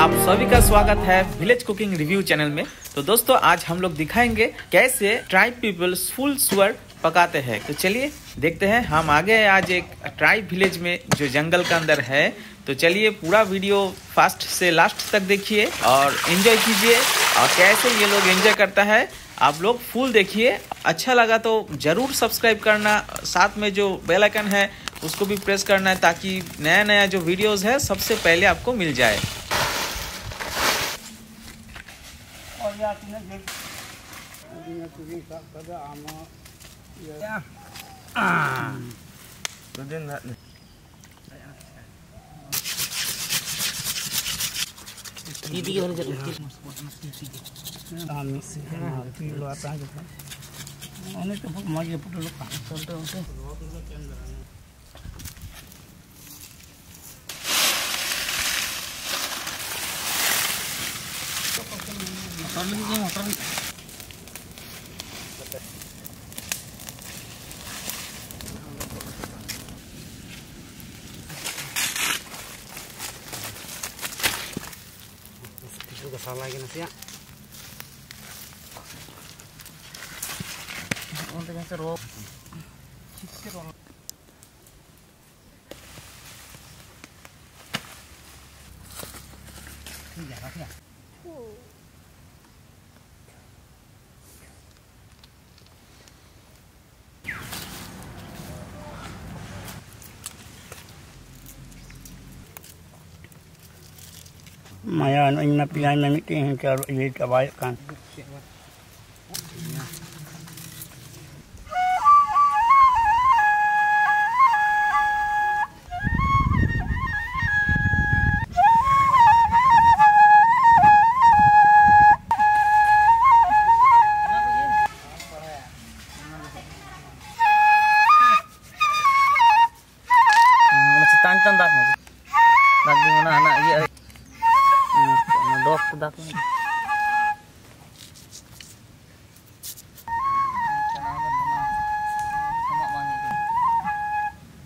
स्वागत है village cooking review channel में। तो दोस्तों, आज हम लोग दिखाएँगे कैसे ट्राइब पीपल फुल सुअर पकाते हैं। तो चलिए देखते हैं, हम आगे हैं आज एक ट्राइब विलेज में जो जंगल के अंदर है। तो चलिए पूरा वीडियो फास्ट से लास्ट तक देखिए और एंजॉय कीजिए। और कैसे ये लोग एंजॉय करता है, आप लोग फुल देखिए। अच्छा लगा तो ज़रूर सब्सक्राइब करना, साथ में जो बेल आइकन है, उसको भी प्रेस करना है ताकि नया नया जो वीडियोस है, सबसे पहले आपको मिल जाए। Yeah. Ah. So then that. Ini yang jadi mesti mesti sih. Kami sih, kami luar tanjung. Ini tu mau je putus lupa. Contoh. Motor लगी motor juga salah lagi nasi ya. Untuk yang seru, seru. Maya, ano yung napilan na niti, yung charo, yung tawayo kan.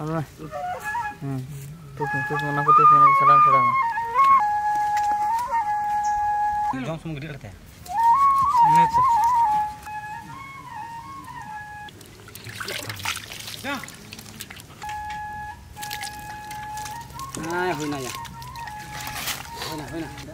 Apa? Hmm. Tuh, tuh, mana aku tuh, mana salam salam. Jom semua gede lah Ini tuh. Ah, hui na ya. Hui na,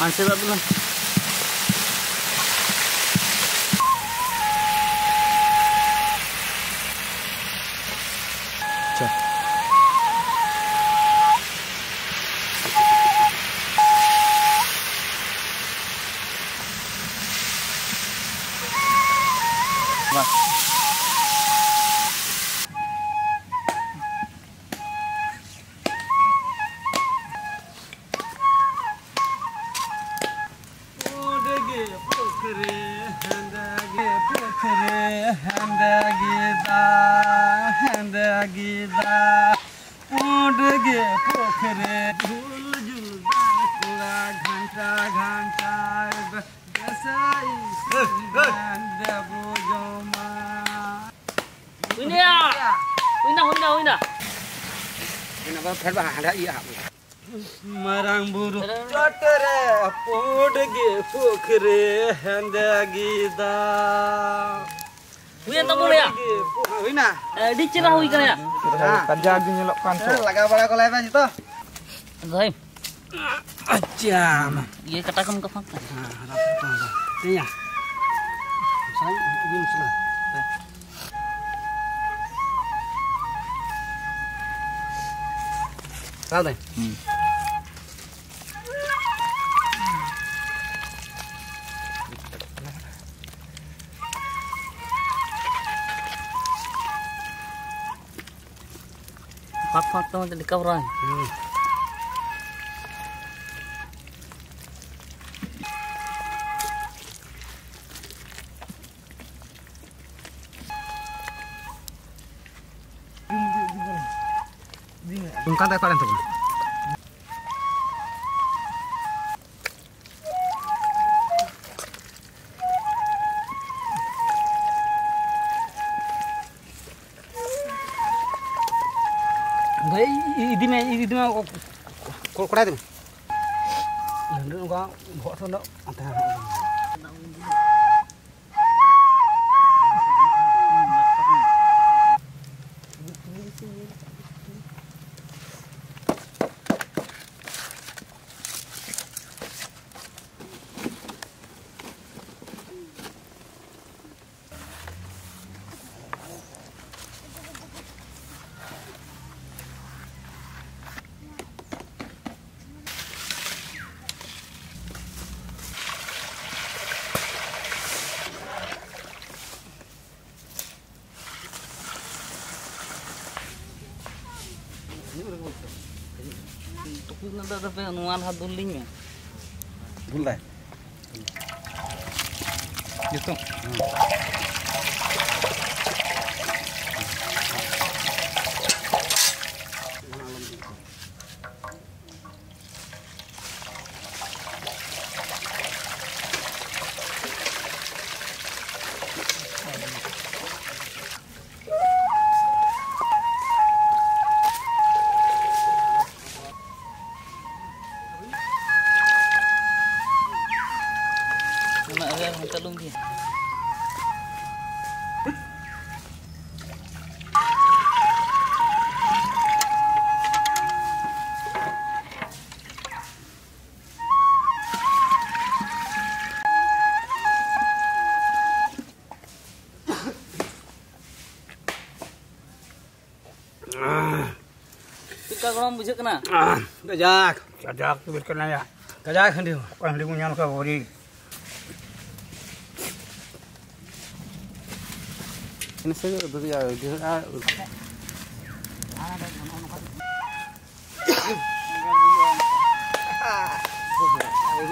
Ansel abla. හැඳගිදා හැඳගිදා උඩගේ පොකරේ ජුල් ජුල් කුලා ඝන්ටා ඝන්ටා ගසයි සඳ බුජෝමා උනියා උිනා උිනා උිනා ඉන්නවා ෆල්වා හඳා ඊහා මරංබුරු චොටර පෝඩගේ පොකරේ හැඳගිදා Wiyan tak boleh ya? Wina. Eh, di cina hui kan ya? Kerja di nyelok kantor. Laga pada kolai apa itu? Zaim. Aja. Iya kata kamu ke fakta. Ini ya. Saya belum sudah. Tahu deh. Pak-pak tuh di kawran. Hmm. Bukan tak kalian tuh. ここら辺でも。いや、でも、ほとんど、あんた。ᱛᱩᱠᱩᱱᱟ ᱫᱟ ᱛᱟᱯᱮ ᱱᱚᱣᱟ ᱞᱟᱦᱟ ᱫᱩᱞ ᱞᱤᱧ ᱢᱮ ᱫᱩᱞ ᱫᱟᱭ ᱡᱚᱛᱚ ᱦᱮᱸ Mak ada yang tolong dia. kurang kena. Ah, Kajak Gajak bujuk kena ya. Gajak kan hendak. Hendak punya nak bodi. Ini saya duduk ya. Wih,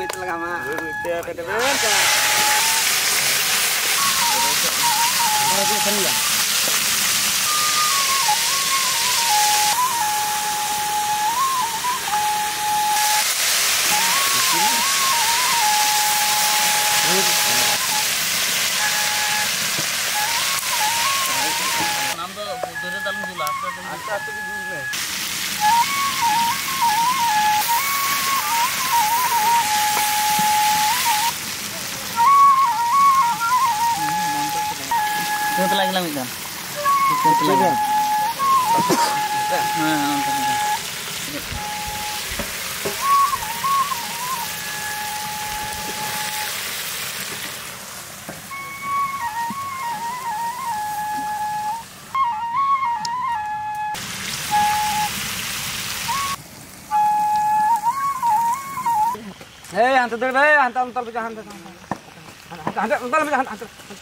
telah kama. Wih, dia ah, kedebelnya. Kalau dia sendiri ya. Itu lagi lagi kan. Itu lagi. Nah, mantap. mantap. Hei, hantar dulu, hei, hantar, hantar, hantar, hantar, hantar, hantar, hantar, hantar, hantar.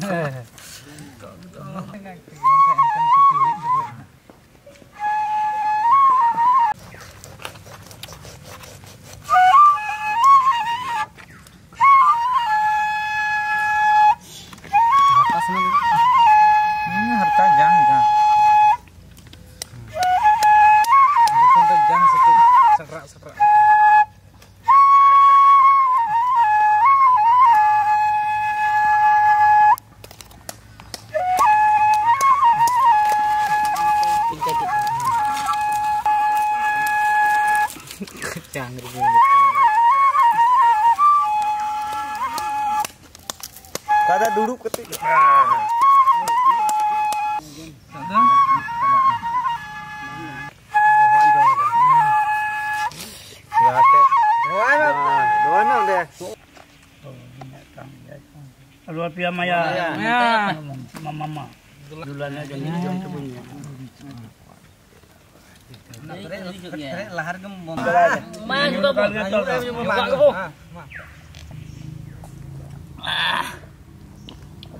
네. Kada duduk ketik. Luar biasa Maya. Mama mama. Dulanya jadi jam sebelumnya. Lahar gembong. Main juga, Bu. Juga Bu.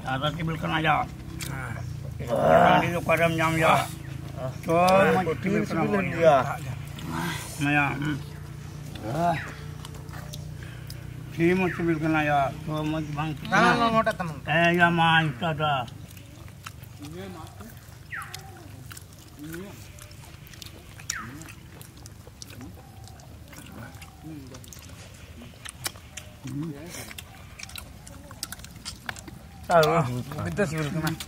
Ada tibil kena aja. Di padam nyam ya. So, mau tibil kena dia. Maya. Si mau tibil kena ya. So, mau bang. Kalau mau datang. Eh, ya itu ada. Tahu, kita sebelum kemana?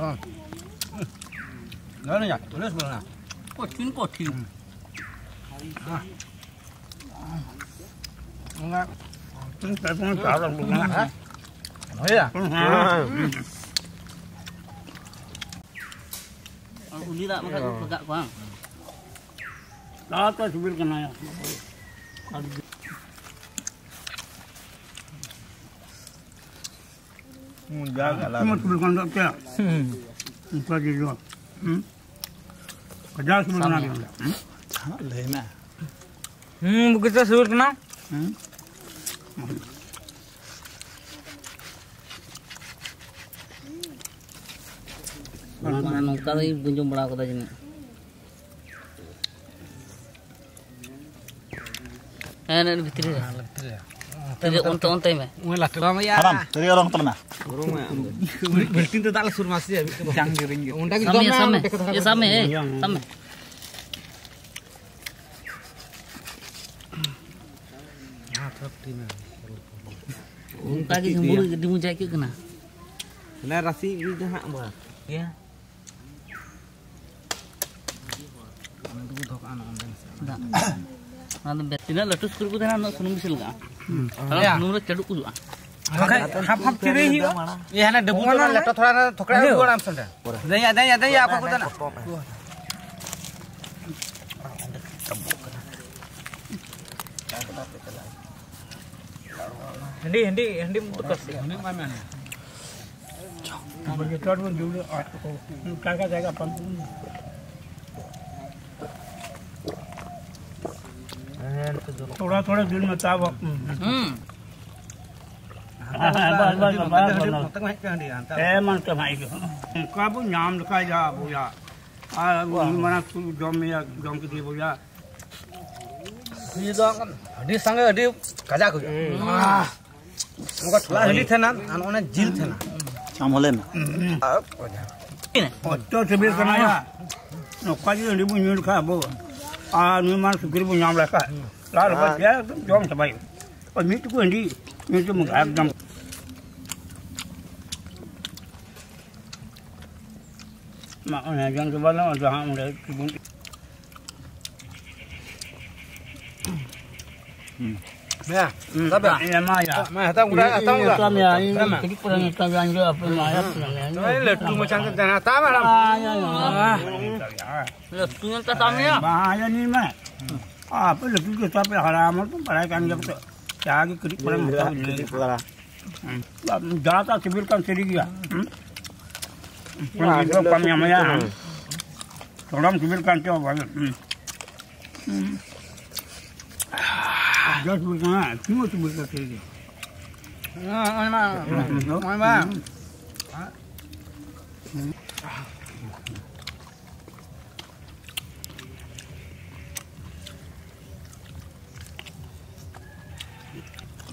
Oh. Nggak nih ya, tulis belum Kocin kocin. Enggak. Chúng ta cũng tạo ra luôn hả? Nói à? Ông đi lại mà ờ. gạo quá. À. Đó, tôi chỉ biết cái này. À. Cuma sebelum. Hmm, begitu. Eh, ni fitri. Tadi onte onte me. Mulai lah. Lama ya. Haram, dari orang pernah. Berarti itu tak suruh masih ya. Jang giring. Undang Same ya same. Ya same eh. Same. Unta ki sembulu di mujai ki kena. Nah, rasi ini dah apa? Ya. Nanti bet. Tidak letus तीन लटू स्कूल को सुनम बिसी लगा सुनम चढ़ू को half half चिरे ही ये है ना डब्बू ना लटो थोड़ा ना थोकड़ा हो आराम से नहीं आदा आदा ये आपको तो ना हंडी हंडी हंडी मुट कर हंडी मार में ना बगे चढ़ में जुड़ काका जाएगा अपन थोड़ा थोड़ा दिन में ताव हम्म। मन तो नाम लिखा जा बोया मना जम जम के बोया संगे अडी हम्म। जिल थे ना। शाम होले करना या बो आ नुमान सुगिर बु नाम लखा Claro, vai ter, vamos também. Vai muito com ele, muito muito. Mà con này dân cái bánh nó cho hạm để cái bún. Ừ. Mẹ, ừ. ta bẻ. Mẹ mai à. Mẹ cũng đã, ta cũng đã. Ta mẹ, ta mẹ. Cái con này ta đang đưa phải mai hết rồi. Đấy là chúng mà chẳng cần ta mà làm. À, nhá. Là chúng ta ta mẹ. Ba, nhá, nhá apa lagi kita sampai halaman pun pada kan jam tu cari kerip orang tahu ni data sibirkan sedikit ya kalau kami amaya tolong sibirkan tu apa Jangan sibirkan, cuma sibirkan sedikit. Ah, mana? Ờ, mana? Ờ,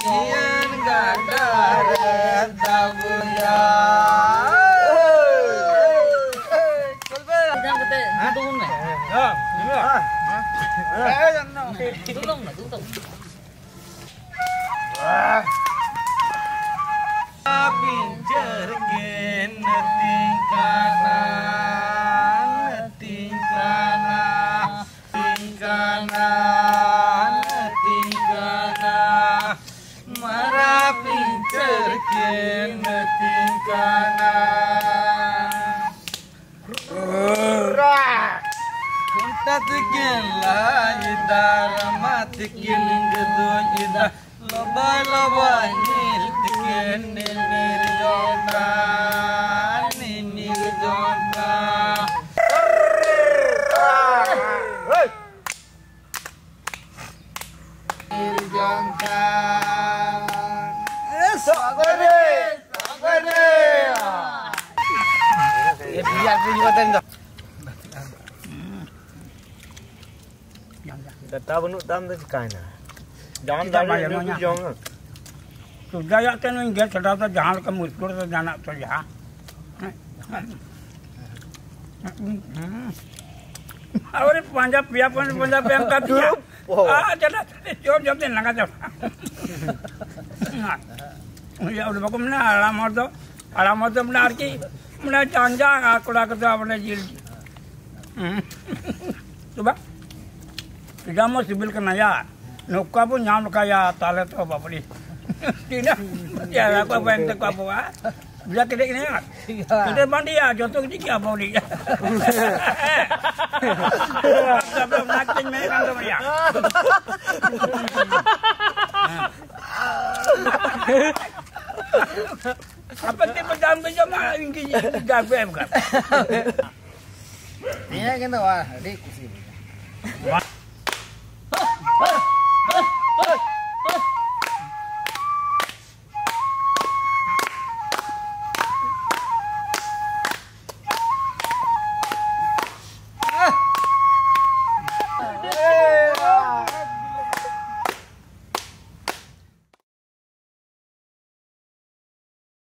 जीवन का डहर दाबो या चल बे Jangan kata, tutung nih. Ha, ni lah. Tutung nih, Kuntat gela idar mat kiling gedo ida loba loba nil jonta nil jonta jonta sagare sagare Biar aku juga tenda. Kata benuk tam Katawa nuk dam da kaina. Dam da ma jano nya. Sudah ya kan yang dia sedar tu jalan ke muskur tu jana tu ya. अरे पंजा पिया पंज पंजा पिया का पिया आ चला ज़ोर ज़ोर दिन लगा जाओ ये उन बको मने आला मर दो आला मर दो मने आरकी मने चांजा आकुड़ा के तो अपने जील सुबह mau sibil kena ya. Nuka pun nyam kaya tale tu apa boleh. Tidak. Ya aku apa yang tak apa ah. Bila kita ini ya. Kita mandi ya jatuh kita apa boleh. Sebelum nacing mereka tu ya. Apa dia pedang tu jam ini kan kursi.